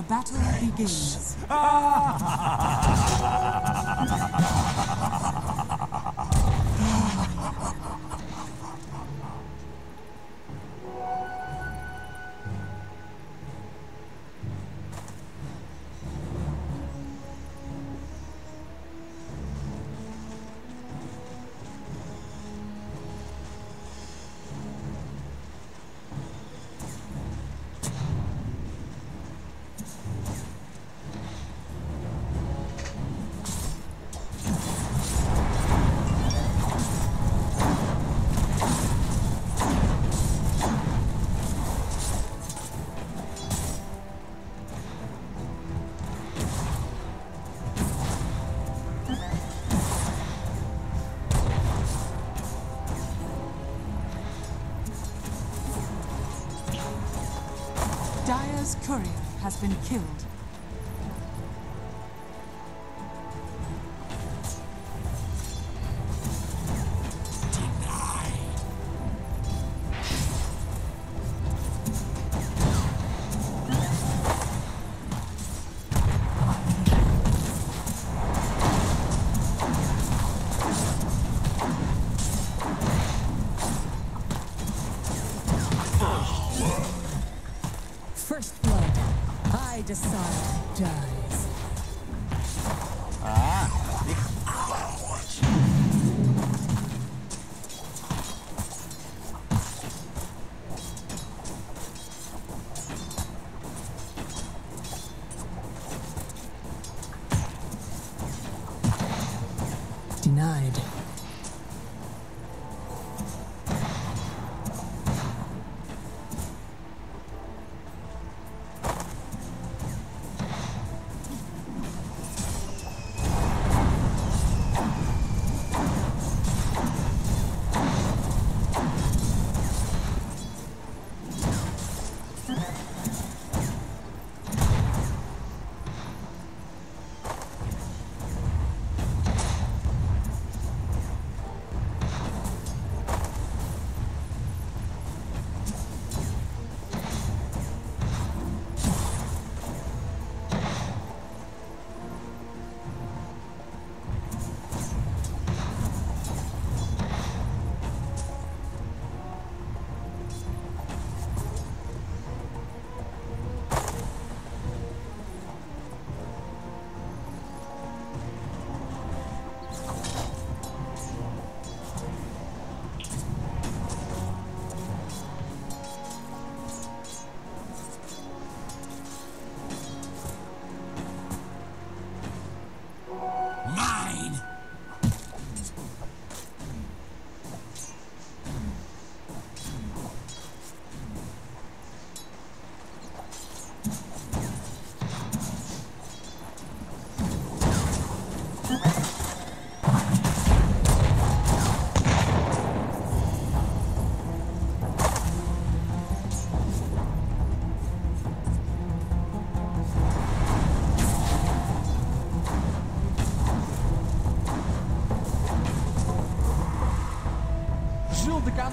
The battle begins.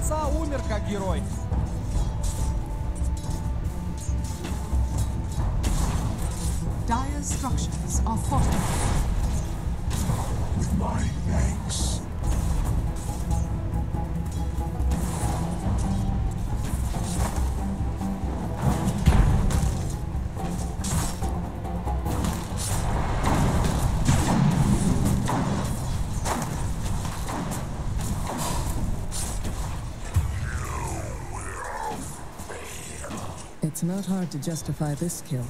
отца умер как герой. It's not hard to justify this kill.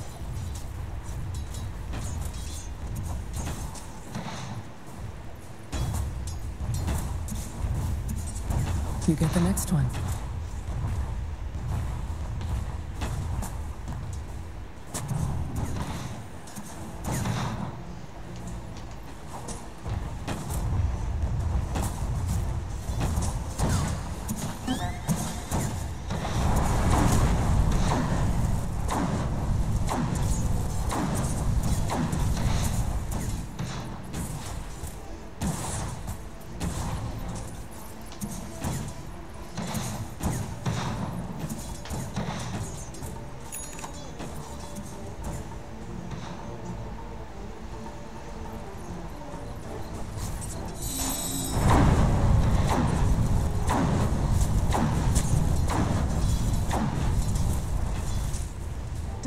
You get the next one.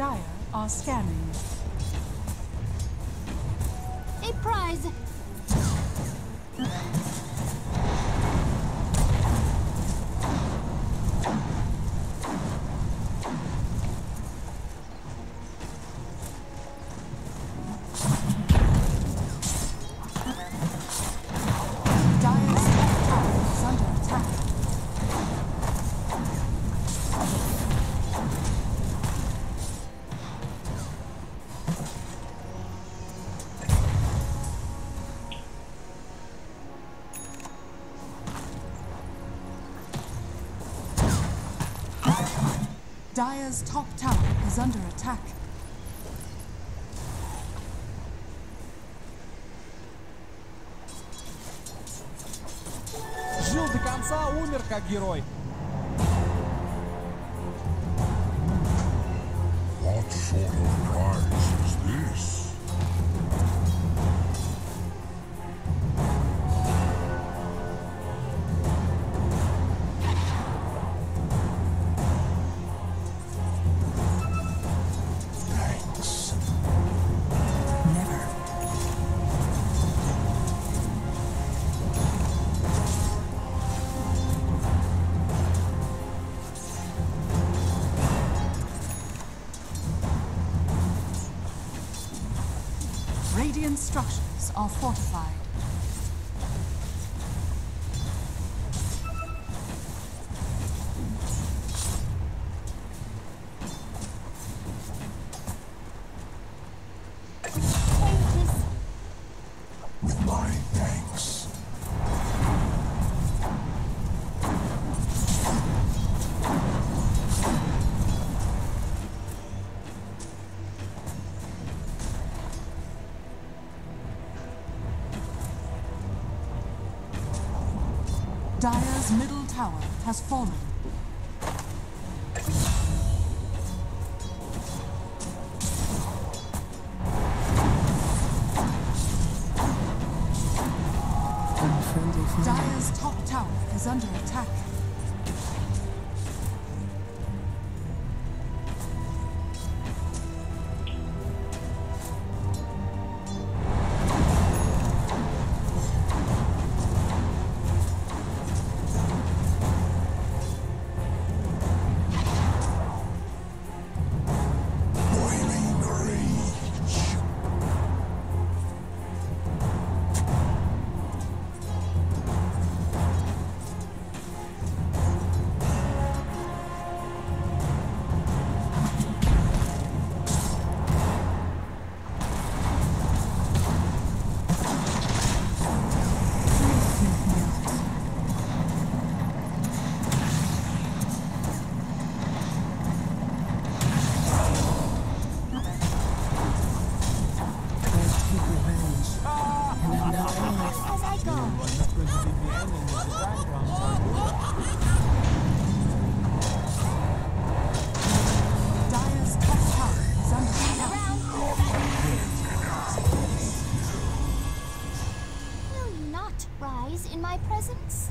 Dire are scanning. A prize Dire's top tower is under attack. Жил до конца, умер как герой. Tower has fallen. In my presence?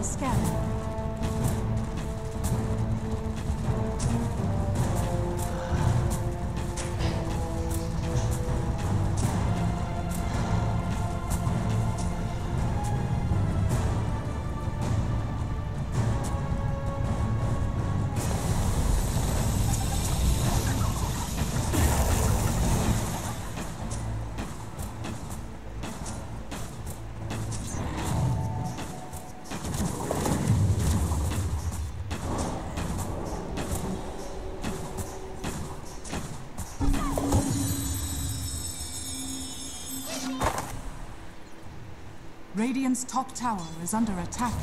Are Radiant's top tower is under attack.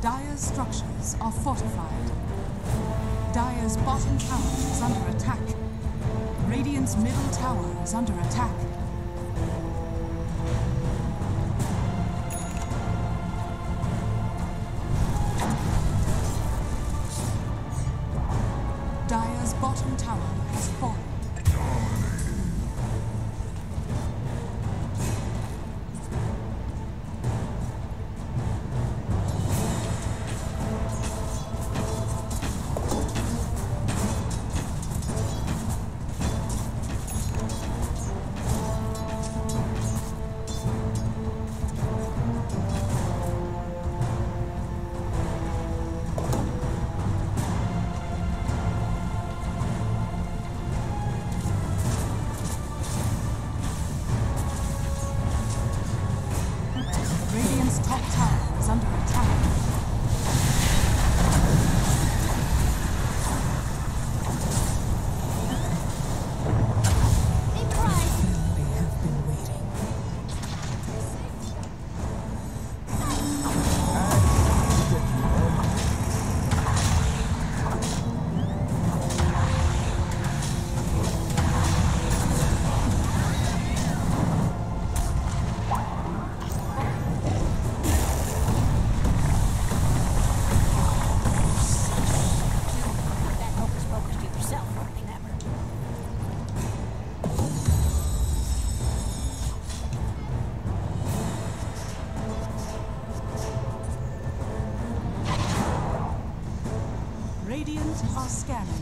Dire's structures are fortified. Dire's bottom tower is under attack. Radiant's middle tower is under attack. Are scanning.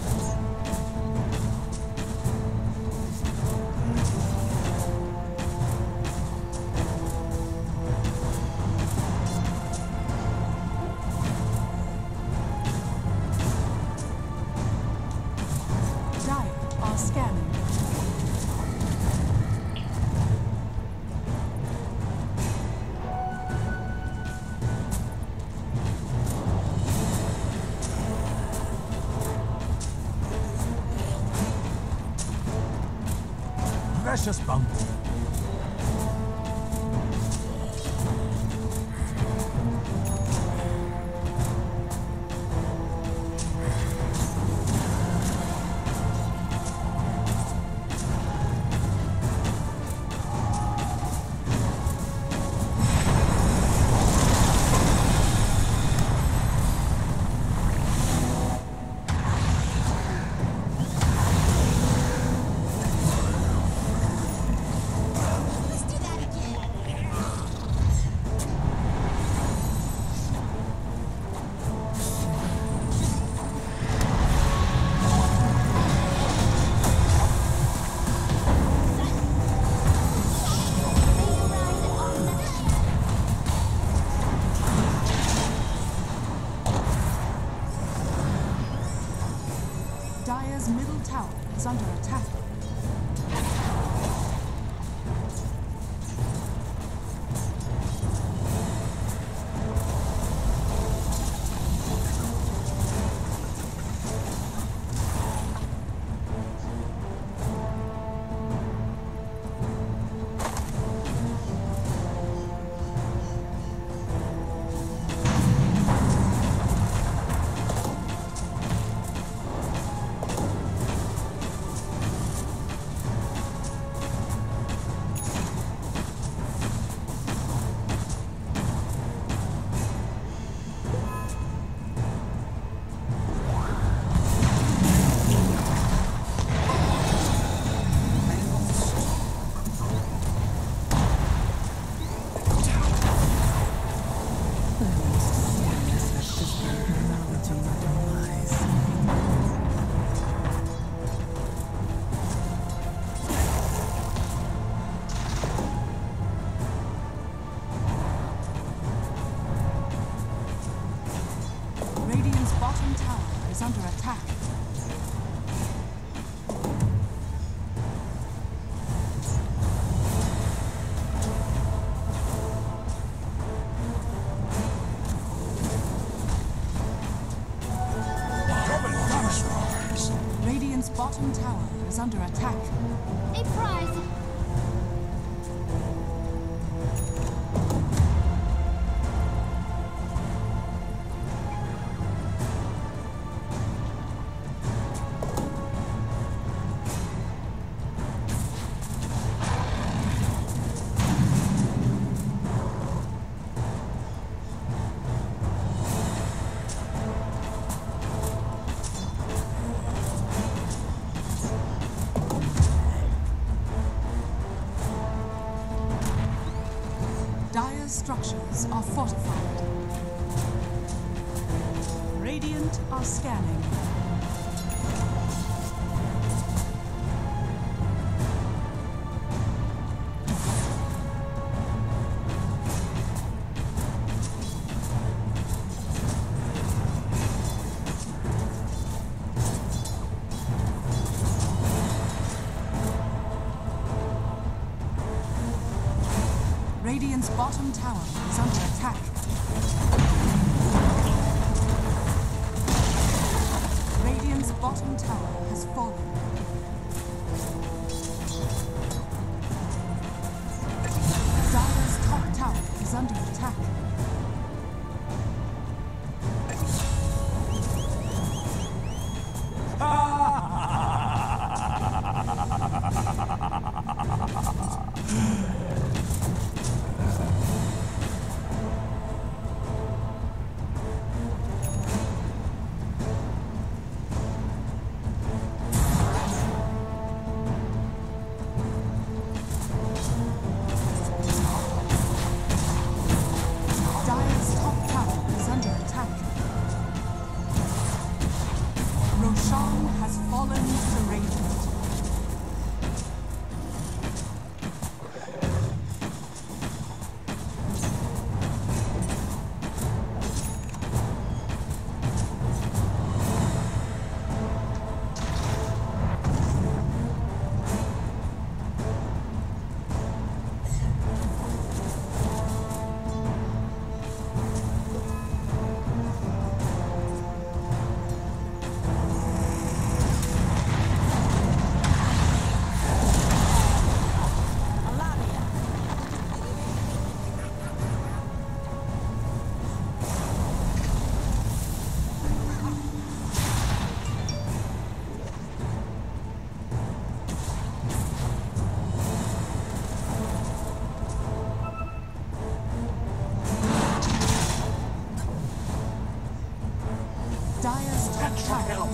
Is under attack. Is under attack. Structures are fortified. Radiant are scanning. Radiant's bottom tower is under attack. Radiant's bottom tower has fallen. Dire's top tower is under attack.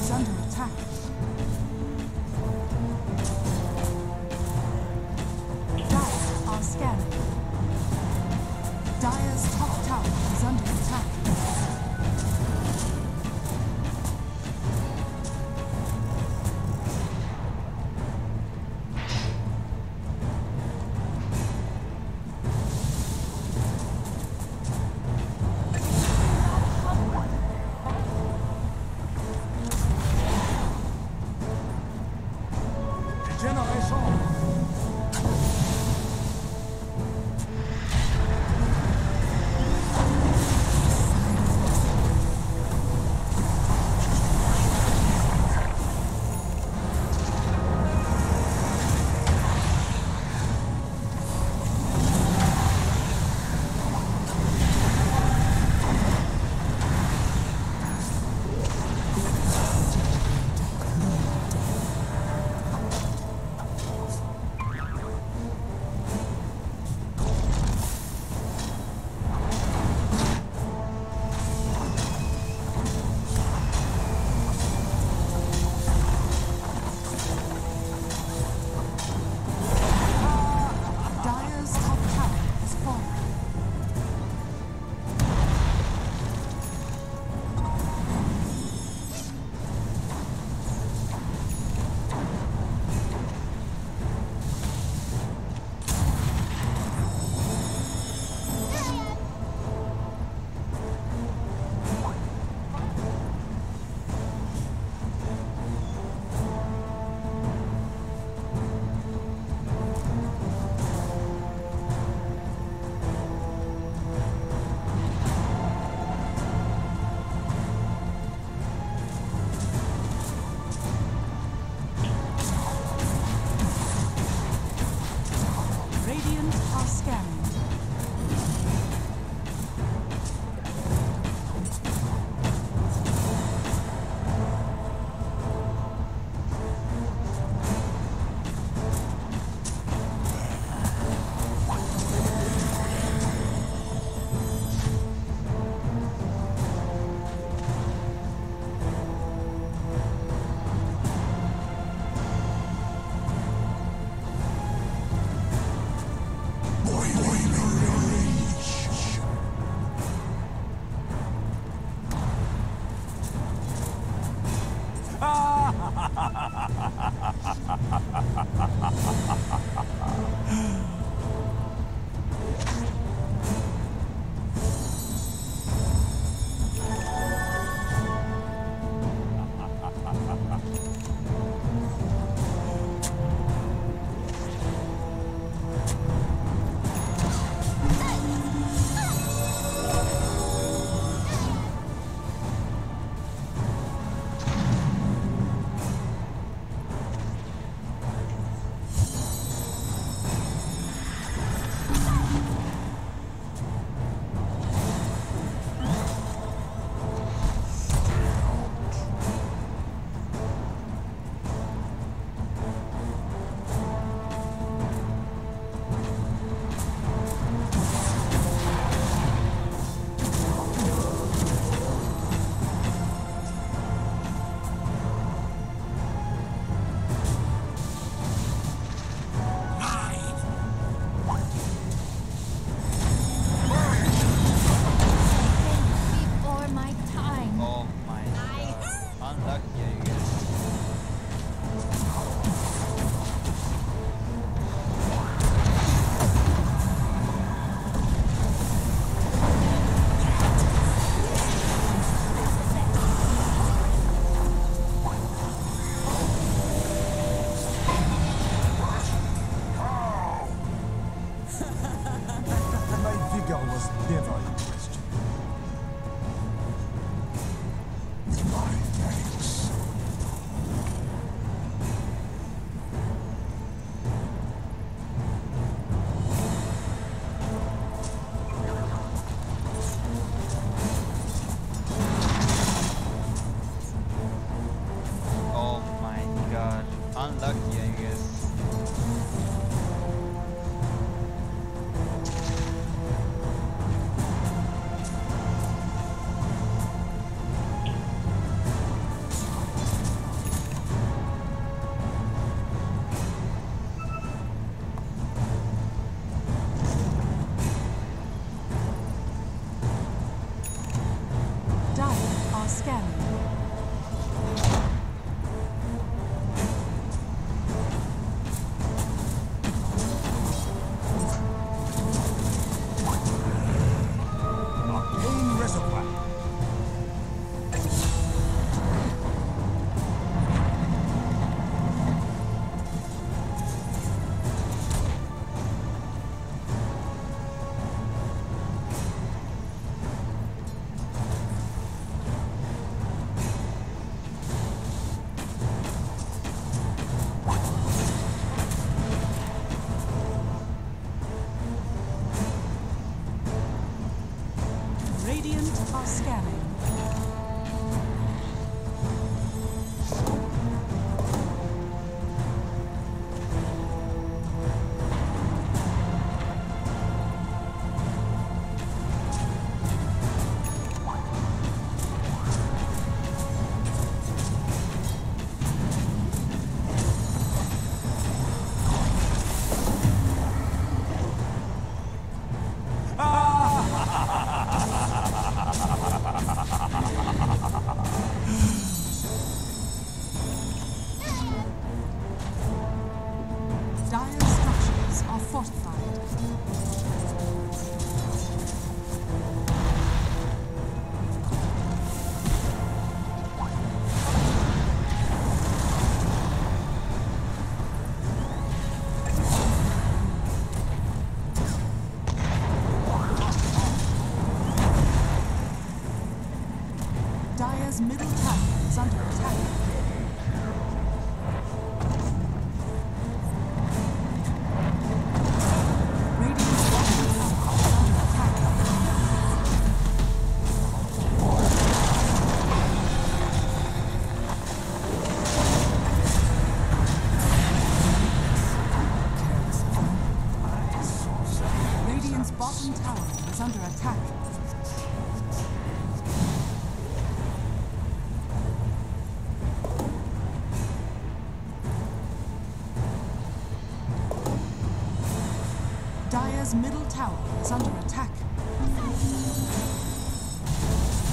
Tower Dire's middle tower is under attack. Bottom tower is under attack. Radiant's bottom tower is under attack. Dire's middle tower is under attack.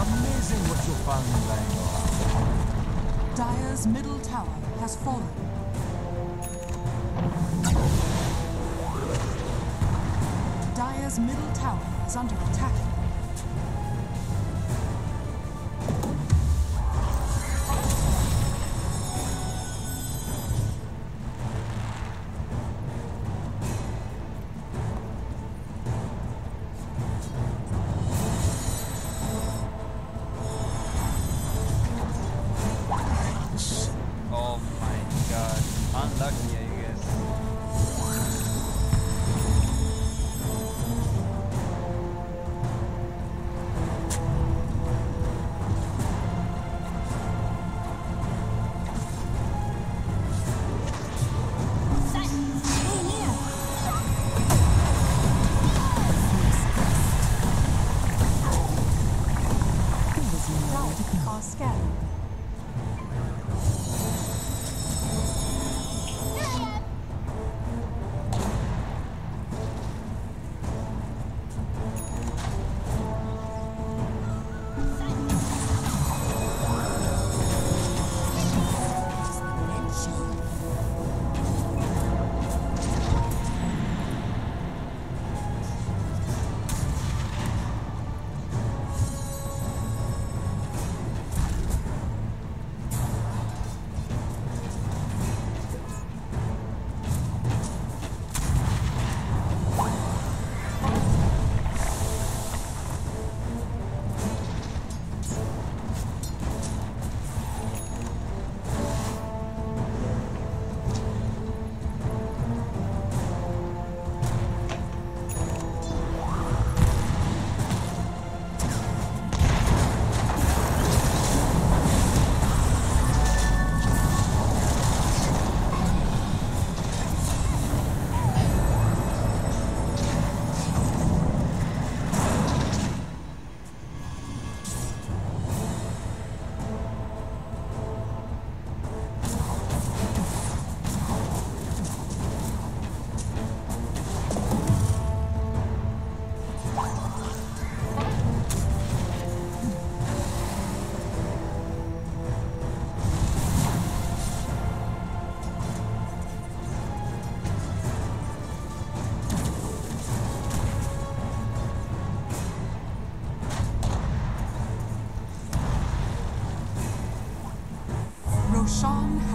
Amazing what you found lying around. Dire's middle tower has fallen. Dire's middle tower is under attack.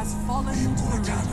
Has fallen to the Radiant.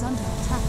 Is under attack.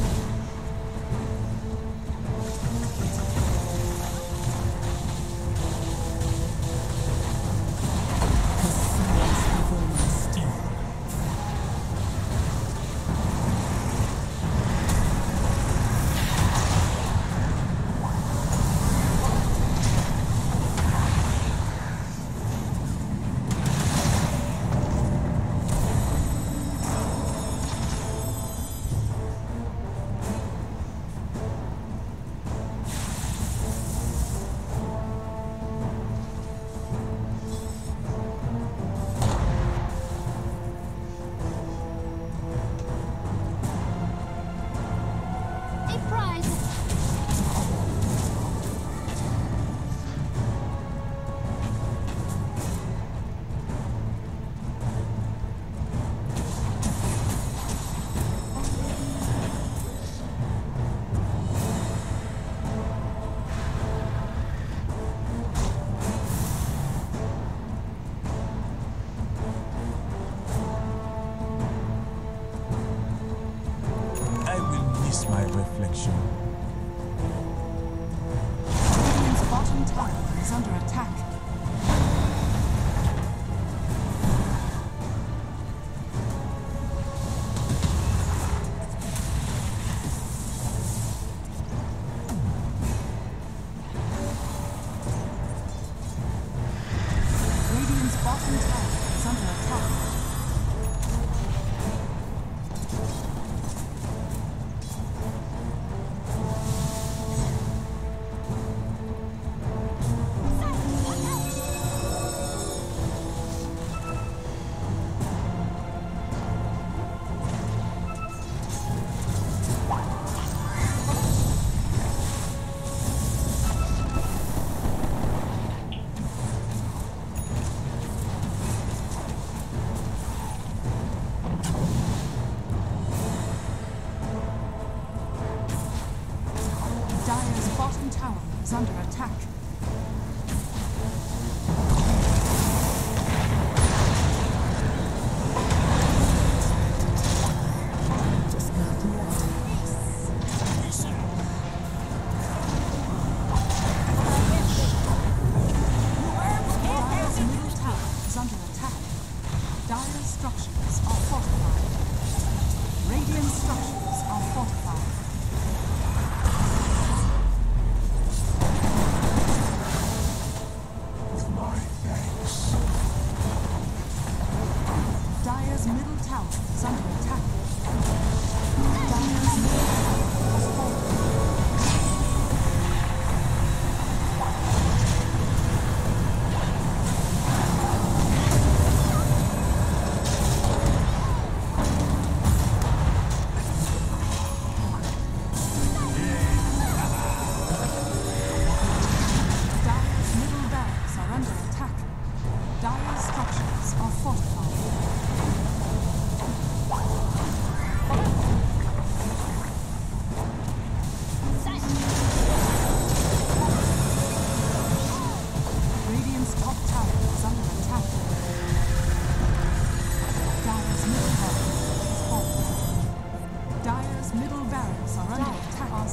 attack. Are.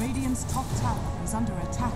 Radiant's top tower is under attack.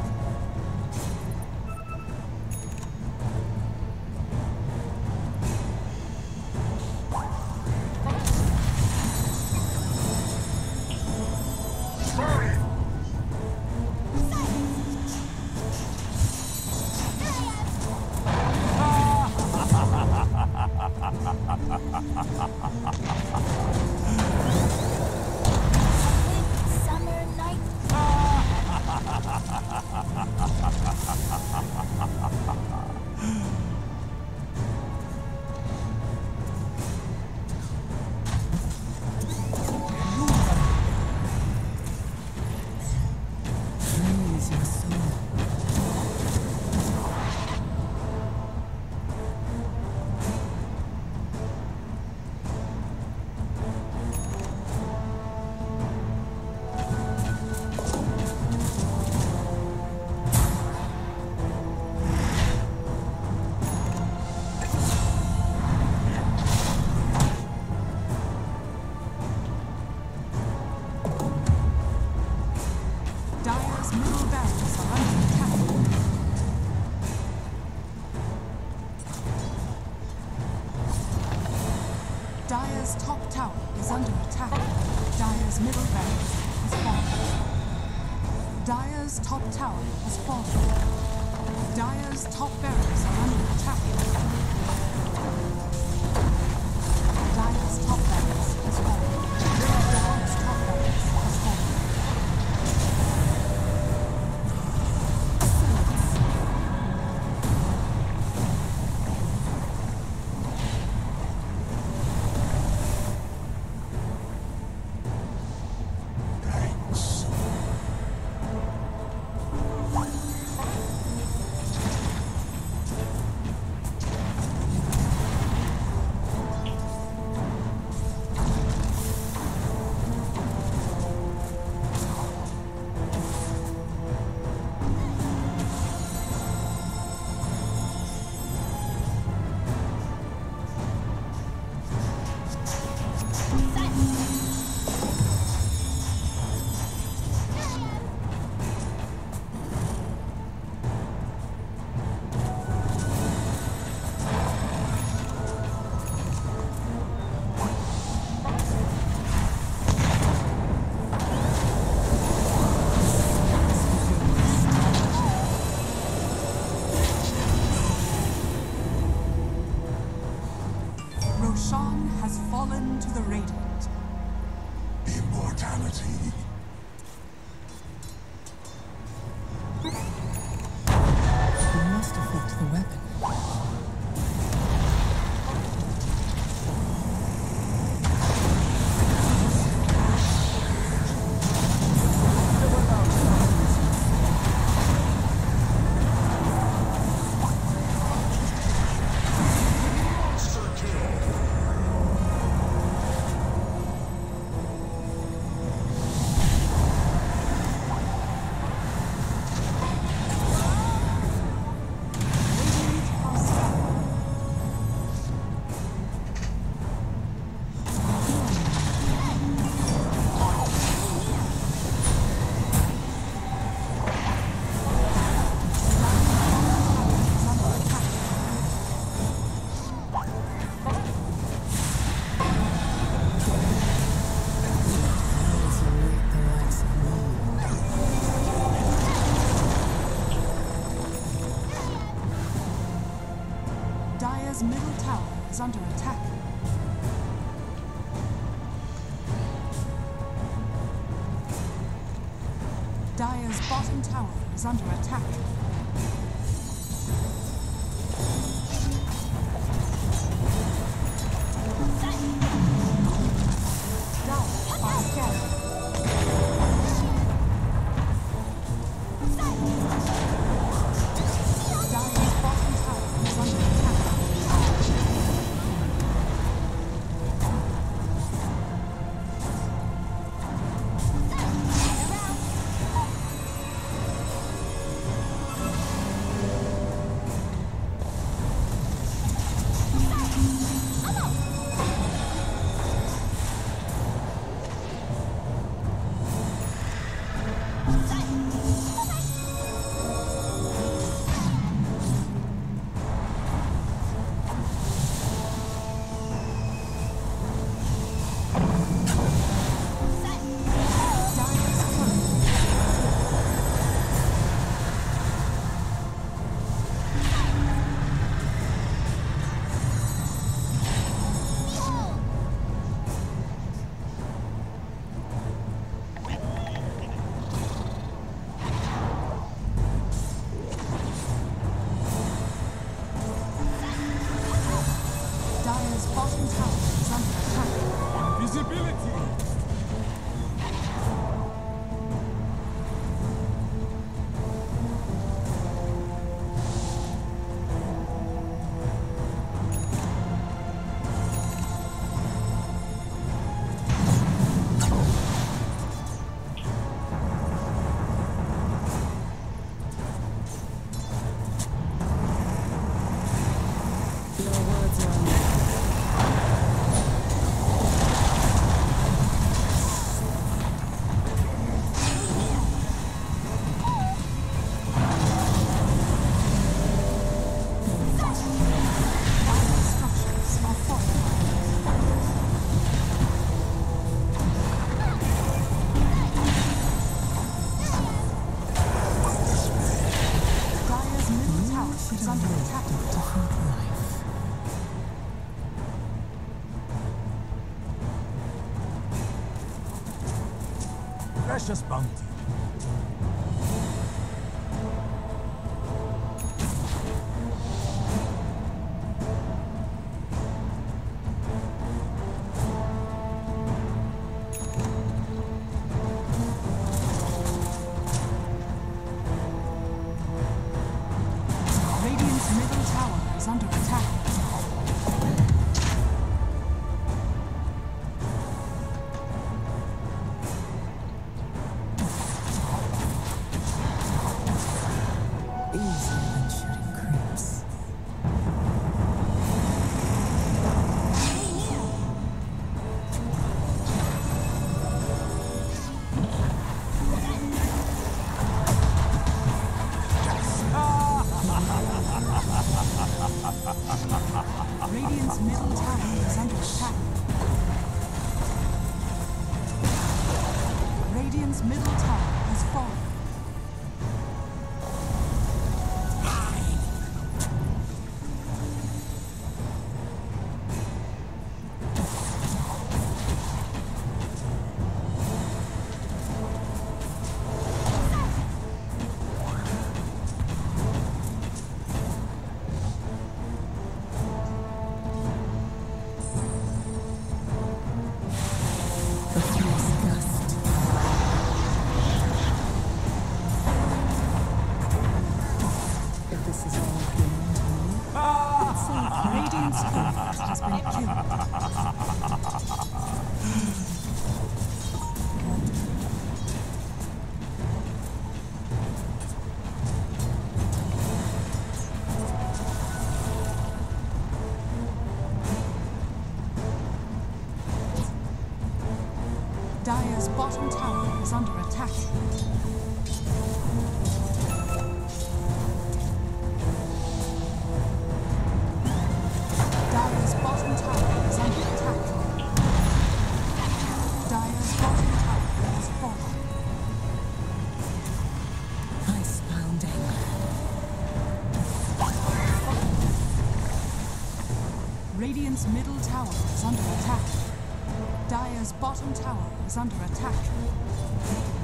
Dire's middle tower is under attack. Dire's bottom tower is under attack. precious bounty. bottom tower is under attack. Dire's bottom tower is under attack. Dire's bottom tower has fallen. Icebound anger. Radiant's middle tower is under attack. Dire's bottom tower is under attack.